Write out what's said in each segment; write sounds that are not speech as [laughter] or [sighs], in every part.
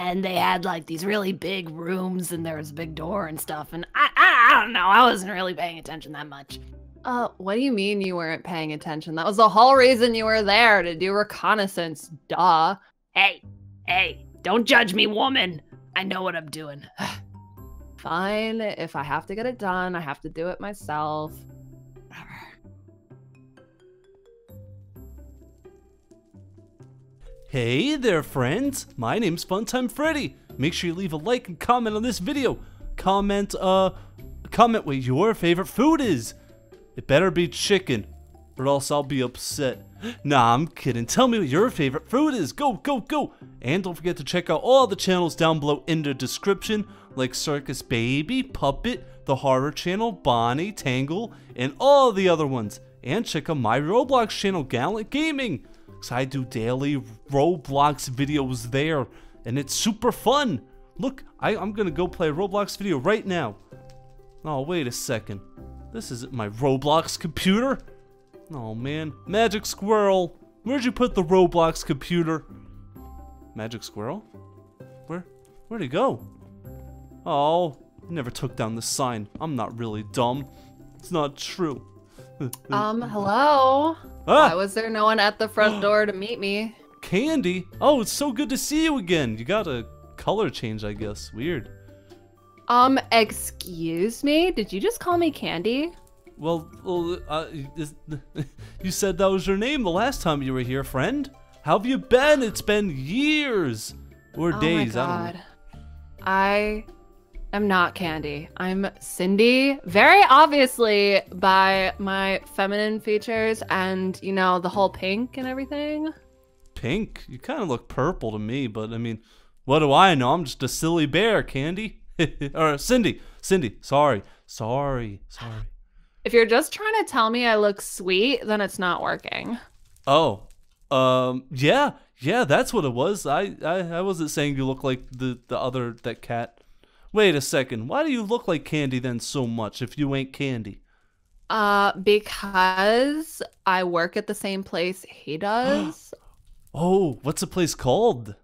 and they had like these really big rooms, and there was a big door and stuff. And I, I, I don't know, I wasn't really paying attention that much. Uh, what do you mean you weren't paying attention? That was the whole reason you were there to do reconnaissance. Duh. Hey, hey, don't judge me, woman. I know what I'm doing. [sighs] Fine. If I have to get it done, I have to do it myself. Hey there, friends. My name's Funtime Freddy. Make sure you leave a like and comment on this video. Comment, uh, comment what your favorite food is. It better be chicken, or else I'll be upset. [gasps] Nah, I'm kidding. Tell me what your favorite food is. Go, go, go. And don't forget to check out all the channels down below in the description, like Circus Baby, Puppet, the Horror Channel, Bonnie, Tangle, and all the other ones. And check out my Roblox channel, Gallant Gaming. Cause I do daily Roblox videos there, and it's super fun. Look, I, I'm gonna go play a Roblox video right now. Oh, wait a second. This isn't my Roblox [laughs] computer. Oh man, Magic Squirrel, where'd you put the Roblox computer? Magic Squirrel? Where, where'd he go? Oh, he never took down the sign. I'm not really dumb. It's not true. [laughs] Um, hello? Why was there no one at the front [gasps] door to meet me? Candy? Oh, it's so good to see you again. You got a color change, I guess. Weird. Um, excuse me? Did you just call me Candy? Well, well uh, [laughs] you said that was your name the last time you were here, friend. How have you been? It's been years. Or oh days, my I don't know. god. I am not Candy. I'm Cindy. Very obviously by my feminine features and, you know, the whole pink and everything. Pink? You kind of look purple to me, but I mean, what do I know? I'm just a silly bear, Candy. [laughs] or Cindy. Cindy. Sorry. Sorry. Sorry. If you're just trying to tell me I look sweet, then it's not working. Oh. Um, yeah. Yeah, that's what it was. I, I, I wasn't saying you look like the, the other, that cat. Wait a second. Why do you look like Candy then so much if you ain't Candy? Uh, because I work at the same place he [gasps] does. Oh, what's the place called?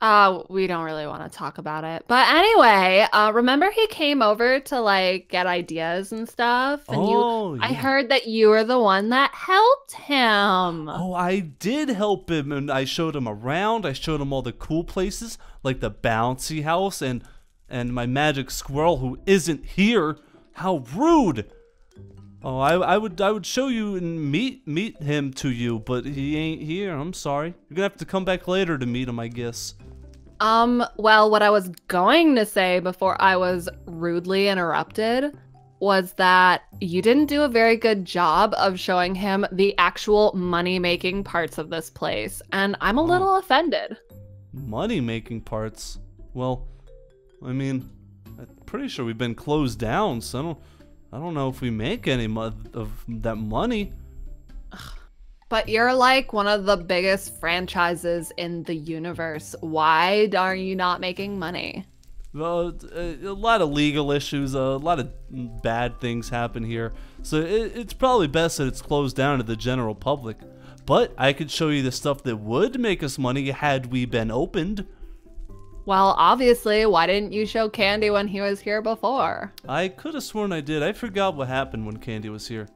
Uh, we don't really want to talk about it. But anyway, uh, remember he came over to like get ideas and stuff? And Oh, you, I heard that you were the one that helped him. Oh, I did help him and I showed him around. I showed him all the cool places like the bouncy house and and my magic squirrel who isn't here. How rude. Oh, I, I would I would show you and meet meet him to you, but he ain't here. I'm sorry. You're gonna have to come back later to meet him, I guess. Um, well, what I was going to say before I was rudely interrupted was that you didn't do a very good job of showing him the actual money making parts of this place. And I'm a Oh. little offended. Money making parts. Well, I mean, I'm pretty sure we've been closed down, so I don't I don't know if we make any of that money. [sighs] But you're like one of the biggest franchises in the universe. Why are you not making money? Well, a, a lot of legal issues, a lot of bad things happen here. So it, it's probably best that it's closed down to the general public. But I could show you the stuff that would make us money had we been opened. Well, obviously, why didn't you show Candy when he was here before? I could have sworn I did. I forgot what happened when Candy was here.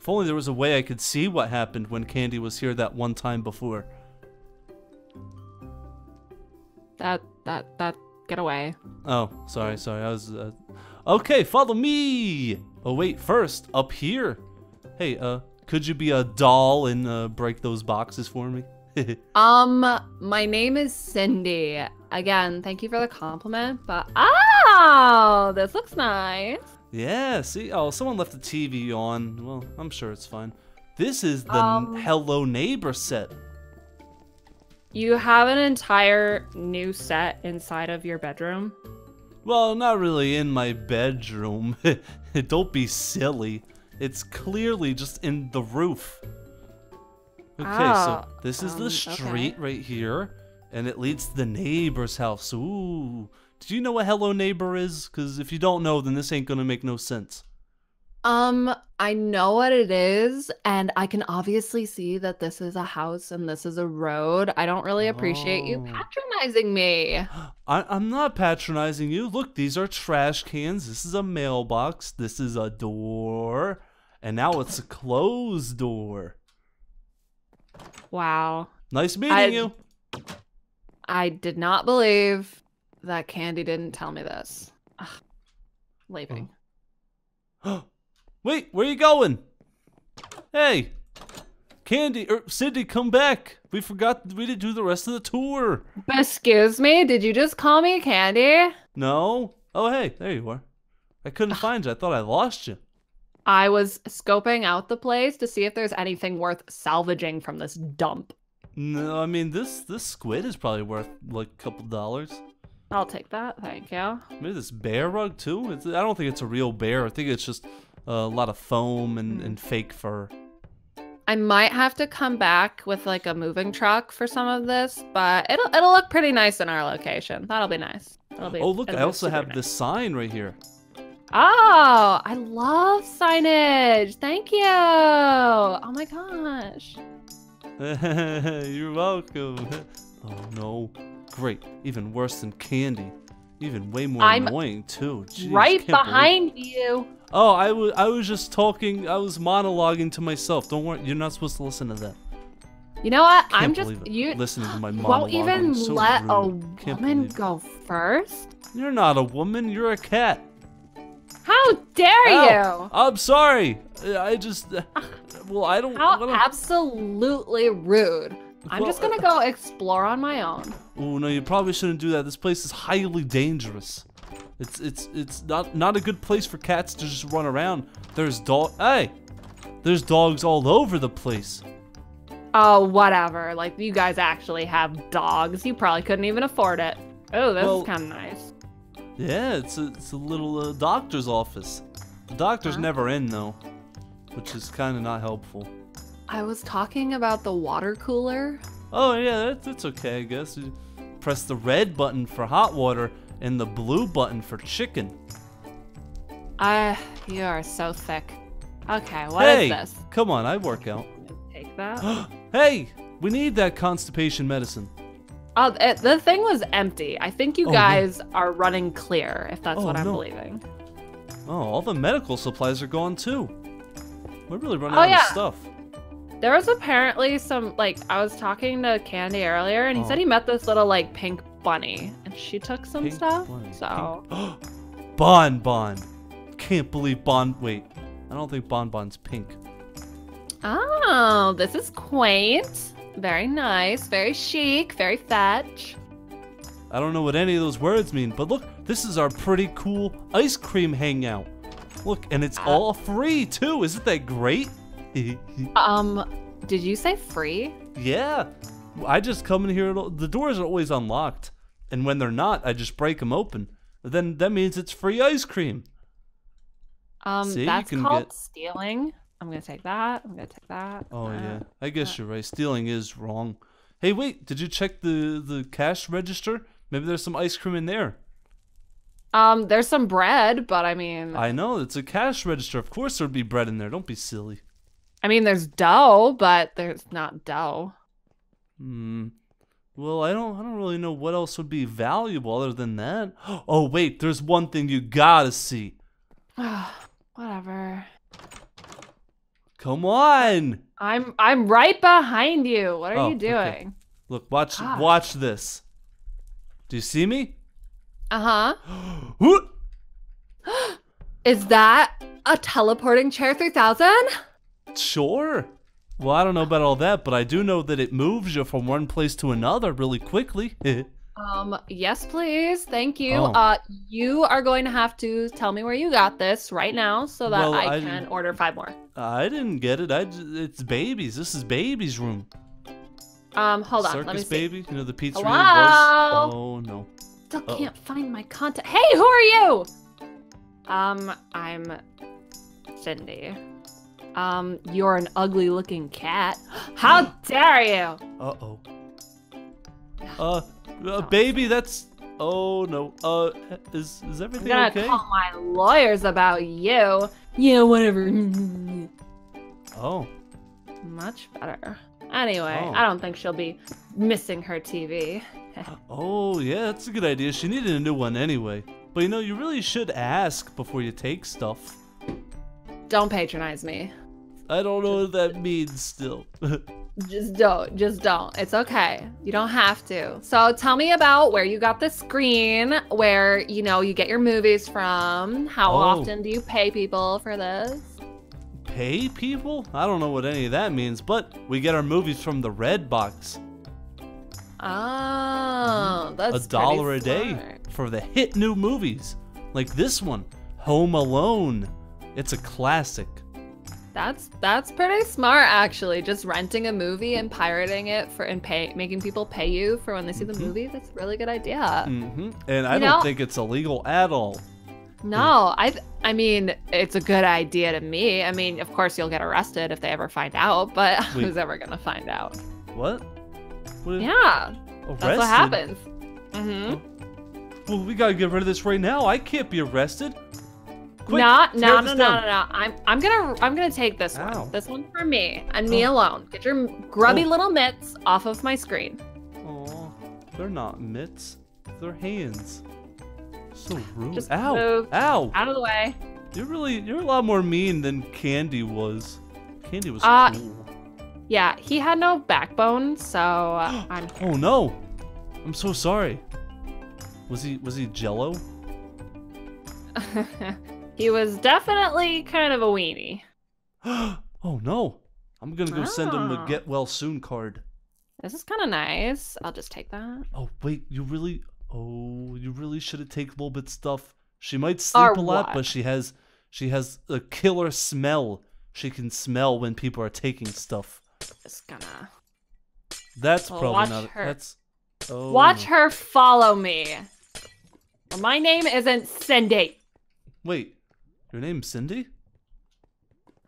If only there was a way I could see what happened when Candy was here that one time before. That, that, that, get away. Oh, sorry, sorry. I was. Uh... Okay, follow me. Oh wait, first up here. Hey, uh, could you be a doll and uh, break those boxes for me? [laughs] Um, my name is Cindy. Again, thank you for the compliment, but oh, this looks nice. yeah. See, oh, someone left the TV on. Well, I'm sure it's fine. This is the Um, Hello Neighbor set. You have an entire new set inside of your bedroom. Well, not really in my bedroom. [laughs] Don't be silly. It's clearly just in the roof. Okay, so Oh, this is um, the okay. street right here, and it leads to the neighbor's house. Ooh. Did you know what Hello Neighbor is? Because if you don't know, then this ain't gonna make no sense. Um, I know what it is, and I can obviously see that this is a house and this is a road. I don't really appreciate you Oh. patronizing me. [gasps] I, I'm not patronizing you. Look, these are trash cans. This is a mailbox. This is a door. And now it's a closed door. Wow. Nice meeting I- you. I did not believe that Candy didn't tell me this. Ugh. Leaving. [gasps] Wait, where are you going? Hey, Candy, or Cindy, come back. We forgot we didn't do the rest of the tour. Excuse me, did you just call me Candy? No? Oh, hey, there you are. I couldn't find you. I thought I lost you. I was scoping out the place to see if there's anything worth salvaging from this dump. No, I mean this this squid is probably worth like a couple dollars. I'll take that, thank you. Maybe this bear rug too. It's, I don't think it's a real bear. I think it's just a lot of foam and, and fake fur. I might have to come back with like a moving truck for some of this, but it'll it'll look pretty nice in our location. That'll be nice. That'll be, Oh look, I also have nice. this sign right here. Oh, I love signage. Thank you. Oh my gosh. [laughs] You're welcome. [laughs] Oh no. Great. Even worse than candy. Even way more I'm annoying too. Jeez, right can't believe- behind you. Oh, I was I was just talking. I was monologuing to myself. Don't worry. You're not supposed to listen to that. You know what? Can't I'm just it. you listening to my [gasps] monologue. won't even so let a. Can't woman go first. You're not a woman. You're a cat. How dare Ow. I'm sorry. I just. Well, I don't. you? How I don't- absolutely rude. I'm just gonna uh, go explore on my own. Oh no, you probably shouldn't do that. This place is highly dangerous. It's it's it's not not a good place for cats to just run around. There's dog. Hey, there's dogs all over the place. Oh, whatever. Like you guys actually have dogs. You probably couldn't even afford it. Oh, this Well- is kind of nice. Yeah, it's a it's a little uh, doctor's office. The doctor's Huh? never in though, which is kind of not helpful. I was talking about the water cooler. Oh yeah, that's, that's okay, I guess. You press the red button for hot water and the blue button for chicken. Ah, you are so thick. Okay, what is hey, this? come on, I work out. Take that. [gasps] hey, we need that constipation medicine. Oh, it, the thing was empty. I think you Oh, guys are running clear, if that's Oh, what I'm no. believing. Oh, all the medical supplies are gone too. We're really running Oh, out yeah. of stuff. There was apparently some, like, I was talking to Candy earlier, and he Oh. said he met this little, like, pink bunny, and she took some Pink stuff. bunny, So, pink- [gasps] Bon Bon. Can't believe Bon. Wait, I don't think Bon Bon's pink. oh, this is quaint. Very nice, very chic, very fetch. I don't know what any of those words mean, but look, this is our pretty cool ice cream hangout. Look, and it's Uh, all free too. Isn't that great? [laughs] Um, did you say free? yeah. I just come in here. The doors are always unlocked, and when they're not, I just break them open. Then that means it's free ice cream. Um, See, that's called get- stealing. I'm gonna take that. I'm gonna take that. Oh uh, yeah, I guess you're right. Stealing is wrong. Hey, wait, did you check the the cash register? Maybe there's some ice cream in there. Um, there's some bread, but I mean, I, I know it's a cash register. Of course there'd be bread in there. Don't be silly. I mean, there's dough, but there's not dough. Hmm. Well, I don't I don't really know what else would be valuable other than that. [gasps] Oh wait, there's one thing you gotta see. [sighs] Whatever. Come on. I'm I'm right behind you. What are Oh, you okay. doing? Look, watch watch this. Do you see me? [gasps] Uh huh. [gasps] Is that a teleporting chair 3000? Sure. Well, I don't know about all that, but I do know that it moves you from one place to another really quickly. [laughs] Um, yes, please. Thank you. Oh. Uh, you are going to have to tell me where you got this right now so that Well, I, I- can order five more. I didn't get it. I it's babies. This is baby's room. Um, hold on. Circus Let me see. baby. You know the pizza. Hello? was. Oh no. Still Uh-oh. can't find my contact. Hey, who are you? Um, I'm Cindy. Um, you're an ugly looking cat. [gasps] How dare you? Uh oh. Uh, uh, baby, that's. Oh no. Uh, is is everything I'm everything gonna okay? call my lawyers about you. Yeah, whatever. Oh. Much better. Anyway, Oh. I don't think she'll be missing her TV. Oh, yeah, that's a good idea. She needed a new one anyway. But you know, you really should ask before you take stuff. don't patronize me. I don't know what that means still. [laughs] Just don't. Just don't. It's okay. You don't have to. So tell me about where you got the screen, where you know you get your movies from. How Oh. often do you pay people for this? Pay people? I don't know what any of that means, but we get our movies from the Red Box. Oh, mm-hmm. that's a dollar a day for the hit new movies. Like this one, Home Alone. It's a classic. That's that's pretty smart actually. Just renting a movie and pirating it for and pay making people pay you for when they see the Mhm. movie. That's a really good idea. hmm And I You don't know- think it's illegal at all. No, I I mean it's a good idea to me. I mean, of course you'll get arrested if they ever find out, but [laughs] Wait. who's ever gonna find out? What? what Yeah, arrested? that's what happens. Mm-hmm. Well, we gotta get rid of this right now. I can't be arrested. Quick, Not, no, no, no, no, no. I'm, I'm gonna, I'm gonna take this Ow. one. This one for me and me Oh. alone. Get your grubby Oh. little mitts off of my screen. Aw, they're not mitts. They're hands. So rude. Just Ow! move. Ow! Out of the way. You're really, you're a lot more mean than Candy was. Candy was Uh, cool. Yeah, he had no backbone, so uh, [gasps] I'm. Oh no! I'm so sorry. Was he, was he Jello? [laughs] he was definitely kind of a weenie. [gasps] oh no! I'm gonna go send him a Ah. get well soon card. This is kind of nice. I'll just take that. Oh wait, you really? Oh, you really should have taken a little bit stuff. She might sleep Or a lot, what? but she has she has a killer smell. She can smell when people are taking stuff. Just gonna That's Well, probably watch not. her. That's. Oh, watch her follow me. Well, my name isn't Cindy. Wait, your name's Cindy?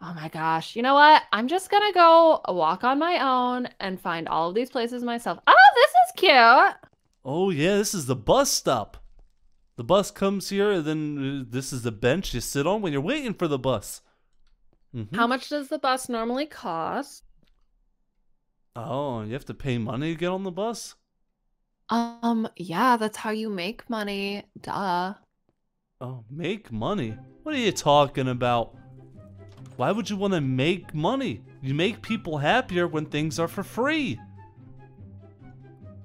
Oh my gosh. You know what? I'm just gonna go walk on my own and find all of these places myself. Oh, this is cute. Oh yeah, this is the bus stop. The bus comes here, and then uh, this is the bench you sit on when you're waiting for the bus. Mhm. How much does the bus normally cost? Oh, you have to pay money to get on the bus? Um, yeah, that's how you make money. Duh. Oh, make money? What are you talking about? Why would you want to make money? You make people happier when things are for free.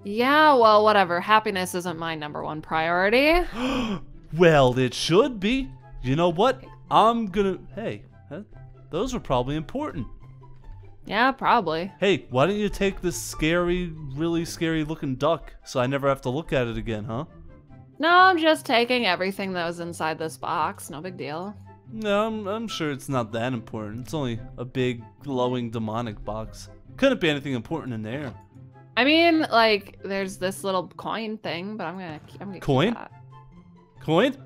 Yeah, well, whatever. Happiness isn't my number one priority. [gasps] well, it should be. You know what? I'm gonna. Hey, those were probably important. Yeah, probably. Hey, why don't you take this scary, really scary looking duck so I never have to look at it again, huh? No, I'm just taking everything that was inside this box. No big deal. No, I'm, I'm sure it's not that important. It's only a big, glowing demonic box. Couldn't be anything important in there. I mean, like, there's this little coin thing, but I'm gonna, I'm gonna keep Coin? Coin?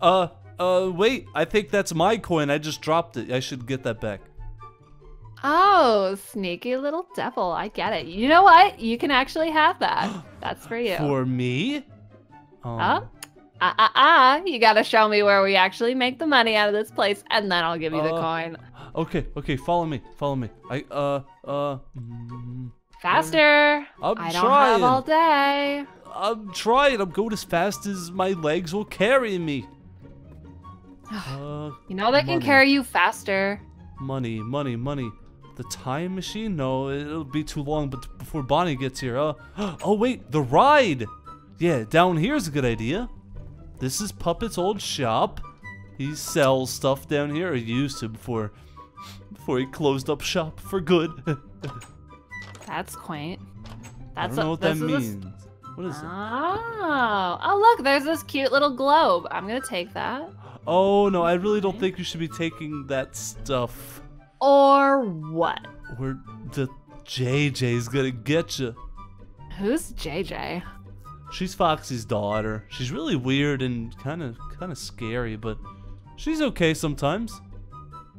Uh, uh, wait. I think that's my coin. I just dropped it. I should get that back. Oh, sneaky little devil. I get it. You know what? You can actually have that. [gasps] That's for you. For me? Oh. Uh, uh, uh, uh, you gotta show me where we actually make the money out of this place, and then I'll give you the Uh, coin. Okay, okay. Follow me. Follow me. I, uh, uh. mm, Faster! I'm I don't trying. have all day. I'm trying. I'm going as fast as my legs will carry me. [sighs] Uh, You know they can carry you faster. money, money, money. The time machine? No, it'll be too long. But before Bonnie gets here, uh, [gasps] oh wait, the ride. Yeah, down here's a good idea. This is Puppet's old shop. He sells stuff down here. He used to before, before he closed up shop for good. [laughs] That's quaint. I That's don't know a- what that is a means. What is it? Oh, oh look, there's this cute little globe. I'm gonna take that. Oh no, I really don't think you should be taking that stuff. Or what? Or the JJ's gonna get you. Who's JJ? She's Foxy's daughter. She's really weird and kind of kind of scary, but she's okay sometimes.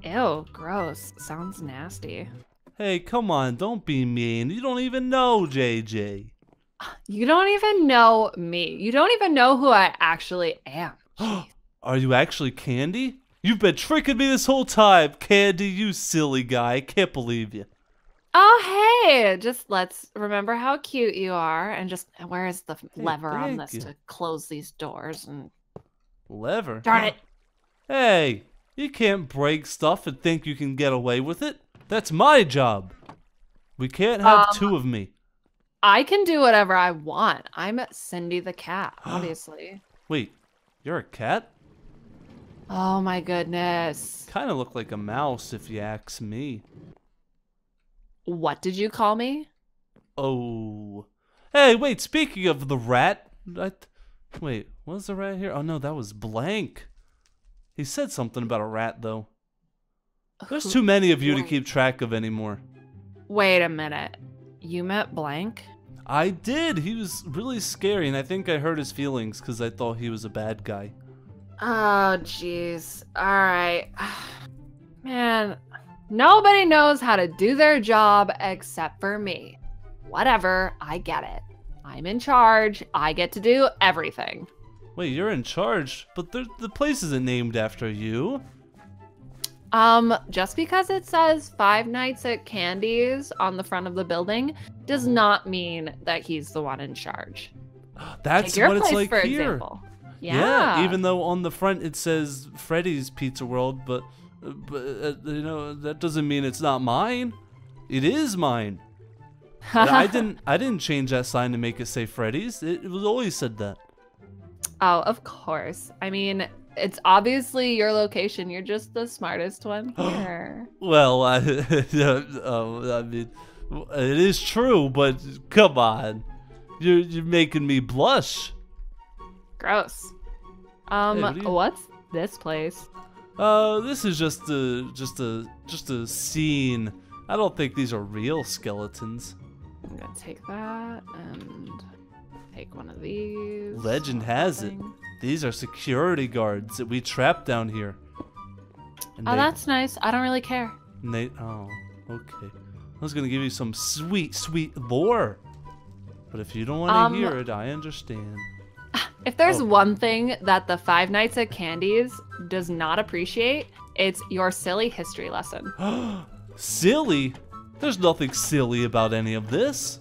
Ew, gross. Sounds nasty. Hey, come on, don't be mean. You don't even know JJ. [gasps] You don't even know me. You don't even know who I actually am. [gasps] Are you actually Candy? You've been tricking me this whole time, Candy, you silly guy. I can't believe you. Oh, hey, just let's remember how cute you are and just where is the lever on this you. to close these doors and Lever. darn it. Hey, you can't break stuff and think you can get away with it. That's my job. We can't have Um, two of me. I can do whatever I want. I'm Cindy the cat, [gasps] obviously. Wait, you're a cat? oh my goodness. Kind of look like a mouse if you ask me. What did you call me? Oh. Hey, wait, speaking of the rat. I th- wait, was the rat here? Oh no, that was blank. He said something about a rat though. There's too many of you to keep track of anymore. Wait a minute. You met Blank? I did. He was really scary, and I think I hurt his feelings because I thought he was a bad guy. Oh, jeez. All right. [sighs] Man, nobody knows how to do their job except for me. Whatever, I get it. I'm in charge. I get to do everything. Wait, you're in charge, but the, the place isn't named after you. Um, just because it says Five Nights at Candy's on the front of the building does not mean that he's the one in charge. [gasps] That's what it's like for here. example. Yeah. even though on the front it says Freddy's Pizza World, but, but uh, you know that doesn't mean it's not mine. It is mine. I didn't. [laughs] I didn't change that sign to make it say Freddy's. It, it was always said that. Oh, of course. I mean, it's obviously your location. You're just the smartest one [gasps] here. Well, I, uh, [laughs] I mean, it is true, but come on, you're you're making me blush. Gross. Um, Hey, what you- what's this place? Uh, this is just a just a just a scene. I don't think these are real skeletons. I'm gonna take that and take one of these. Legend has it. These are security guards that we trapped down here. And Oh, they- that's nice. I don't really care. and they- oh, okay. I was gonna give you some sweet, sweet lore, but if you don't want to Um, hear it, I understand. If there's Oh. one thing that the Five Nights at Candy's does not appreciate, it's your silly history lesson. [gasps] silly? There's nothing silly about any of this.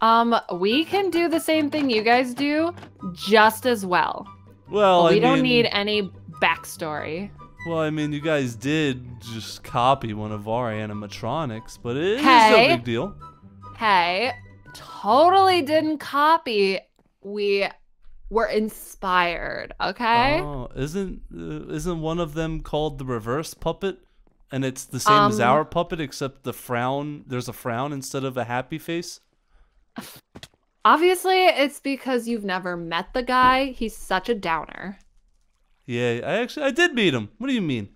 Um, we can do the same thing you guys do just as well. Well, we I don't mean, need any backstory. Well, I mean, you guys did just copy one of our animatronics, but it is Hey. no big deal. Hey, totally didn't copy. We were inspired, okay? Oh, isn't uh, isn't one of them called the reverse puppet? And it's the same as Um, our puppet, except the frown. There's a frown instead of a happy face. Obviously, it's because you've never met the guy. He's such a downer. Yeah, I actually I did meet him. What do you mean?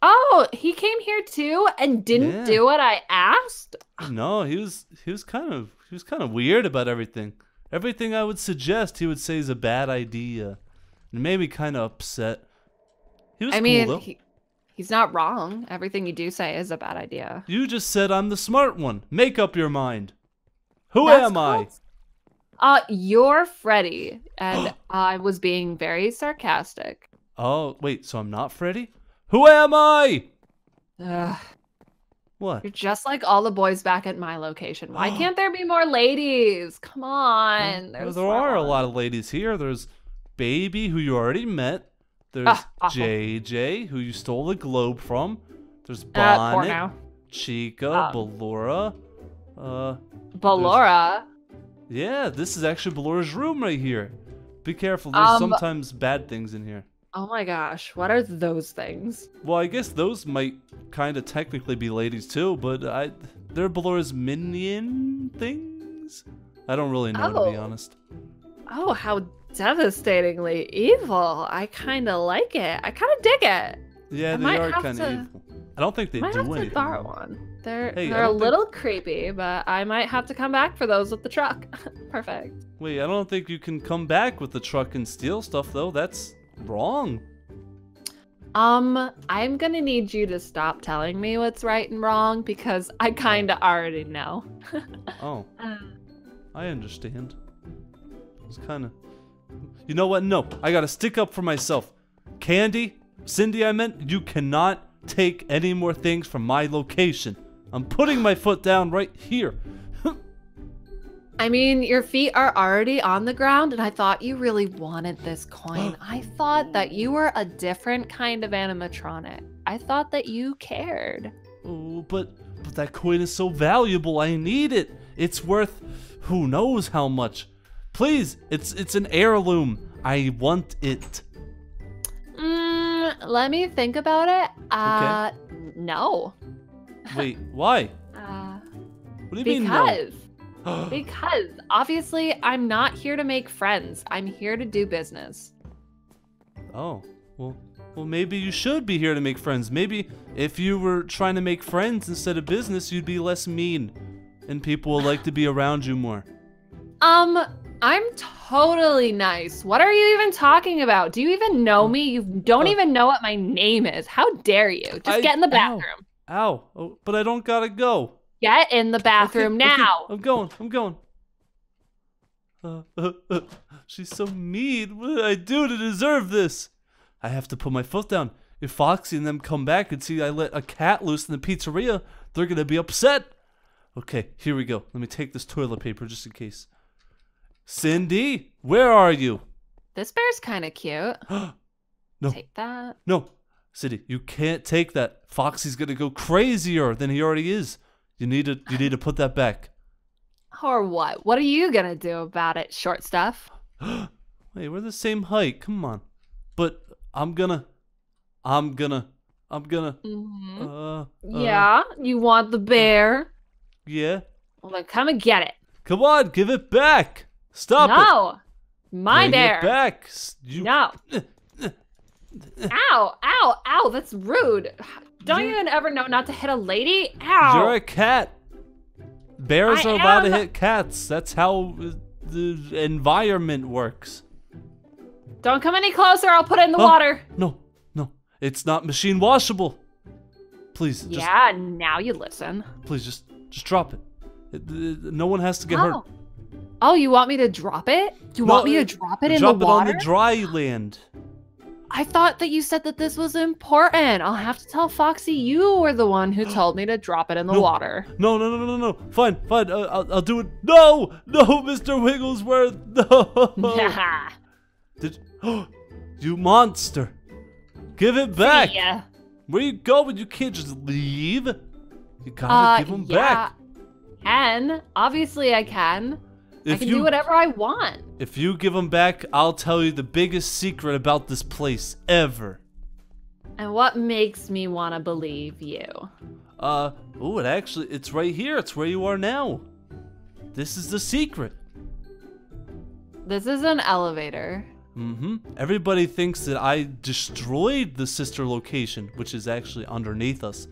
Oh, he came here too and didn't Yeah. do what I asked? No, he was he was kind of he was kind of weird about everything. Everything I would suggest, he would say is a bad idea, and made me kind of upset. He was I cool mean, though. he, he's not wrong. Everything you do say is a bad idea. You just said I'm the smart one. Make up your mind. Who That's am I? Uh, you're Freddy, and [gasps] I was being very sarcastic. Oh, wait, so I'm not Freddy? Who am I? Ugh, What? you're just like all the boys back at my location. Why [gasps] can't there be more ladies? Come on. Well, there's there are a lot of ladies here. There's Baby, who you already met. There's [laughs] Ah. JJ, who you stole the globe from. There's Uh, Bonnet, porno. Chica, Um, Ballora. Uh, Ballora. yeah, this is actually Ballora's room right here. Be careful. There's Um, sometimes bad things in here. Oh my gosh, what are those things? Well, I guess those might kind of technically be ladies too, but I they're Ballora's minion things. I don't really know to be Oh. honest. Oh, how devastatingly evil. I kind of like it. I kind of dig it. Yeah, I they are kind of evil. I don't think they might do have to anything. borrow one. They're hey, they're a don't think- little creepy, but I might have to come back for those with the truck. [laughs] Perfect. Wait, I don't think you can come back with the truck and steal stuff though. That's wrong. Um, I'm gonna need you to stop telling me what's right and wrong because I kind of already know. [laughs] Oh, Uh, I understand. It's kind of. You know what? No, I gotta stick up for myself. Candy, Cindy, I meant you cannot take any more things from my location. I'm putting my foot down right here. I mean, your feet are already on the ground, and I thought you really wanted this coin. [gasps] I thought that you were a different kind of animatronic. I thought that you cared. Oh, but but that coin is so valuable. I need it. It's worth who knows how much. Please, it's it's an heirloom. I want it. Mm, let me think about it. Uh, no. Wait, why? [laughs] Uh, What do you mean no? [gasps] because. Obviously I'm not here to make friends. I'm here to do business. Oh, well, well, maybe you should be here to make friends. Maybe if you were trying to make friends instead of business, you'd be less mean, and people would like to be around you more. Um, I'm totally nice. What are you even talking about? Do you even know me? You don't Uh, even know what my name is. How dare you? Just I- get in the ow. bathroom. Ow! Oh, but I don't gotta go. Get in the bathroom Okay, okay, now. I'm going. I'm going. Uh, uh, [laughs] uh, she's so mean. What did I do to deserve this? I have to put my foot down. If Foxy and them come back and see I let a cat loose in the pizzeria, they're gonna be upset. Okay, here we go. Let me take this toilet paper just in case. Cindy, where are you? This bear's kind of cute. [gasps] No. Take that. No, Cindy, you can't take that. Foxy's gonna go crazier than he already is. You need to. You need to put that back. Or what? What are you gonna do about it, short stuff? [gasps] Wait, we're the same height. Come on. But I'm gonna. I'm gonna. I'm gonna. hmm Uh. uh, yeah, you want the bear? Yeah. Well, then come and get it. Come on, give it back. Stop it. no, my Bring bear. it back. You. No. [laughs] ow, ow, ow, that's rude. Don't even ever know not to hit a lady? Ow. You're a cat. Bears I are allowed to hit cats. That's how uh, the environment works. Don't come any closer, I'll put it in the Huh? water. No, no, it's not machine washable. Please, just Yeah, now you listen. please, just just drop it. It- it- no one has to get hurt. Oh. Oh, you want me to drop it? You No, want me uh, to drop it in drop the water? Drop it on the dry land. I thought that you said that this was important. I'll have to tell Foxy you were the one who told me to drop it in the No. water. No, no, no, no, no, no. Fine, fine. Uh, I'll, I'll do it. No, no, [laughs] Mr. Wigglesworth. No. [laughs] Did [gasps] you monster? Give it back. Yeah. Where you going? You can't just leave. You gotta Uh, give them yeah, back. Can. Obviously I can. I If can you do whatever I want. if you give them back, I'll tell you the biggest secret about this place ever. And what makes me want to believe you? Uh, oh, it actually, it's right here. It's where you are now. This is the secret. This is an elevator. Mm-hmm. Everybody thinks that I destroyed the sister location, which is actually underneath us.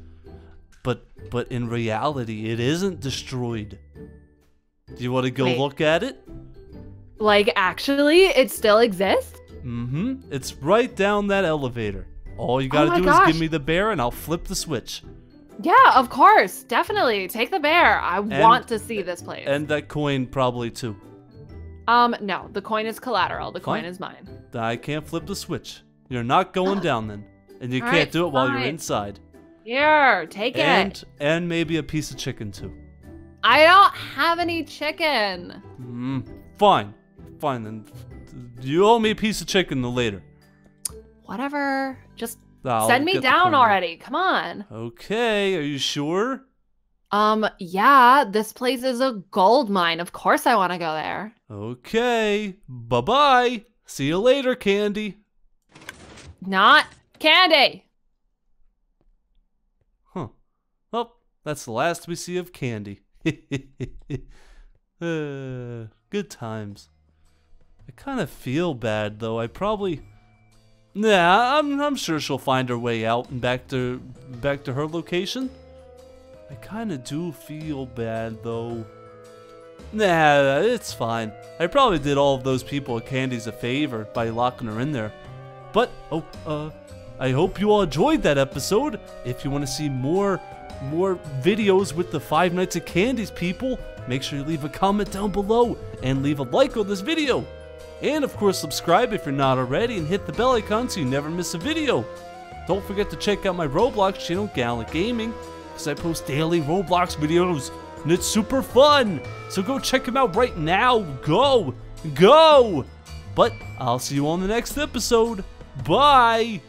But but in reality, it isn't destroyed. Do you want to go Wait. look at it? Like, actually, it still exists? Mm-hmm. It's right down that elevator. All you gotta Oh do is give me the bear and I'll flip the switch. Yeah, of course. Definitely. Take the bear. I want to see this place. And that coin probably too. um, no, the coin is collateral. The coin is mine. I can't flip the switch. You're not going [gasps] down then. And you All can't right, do it while you're inside. Here, take And it. and maybe a piece of chicken too. I don't have any chicken. Mm, fine. Fine then. You owe me a piece of chicken later. Whatever. Just I'll send me down already. Come on. Okay, are you sure? Um, yeah, this place is a gold mine. Of course I want to go there. Okay. Bye bye. See you later, Candy. Not candy. Huh. Well, that's the last we see of Candy. [laughs] uh, good times. I kind of feel bad though. I probably Nah, I'm I'm sure she'll find her way out and back to back to her location. I kind of do feel bad though. Nah, it's fine. I probably did all of those people at Candy's a favor by locking her in there. But oh, uh, I hope you all enjoyed that episode. If you want to see more more videos with the Five Nights at Candy's people, make sure you leave a comment down below and leave a like on this video. And of course, subscribe if you're not already and hit the bell icon so you never miss a video. Don't forget to check out my Roblox channel, Gallant Gaming, because I post daily Roblox videos, and it's super fun. So go check them out right now. Go! Go! But I'll see you on the next episode. Bye!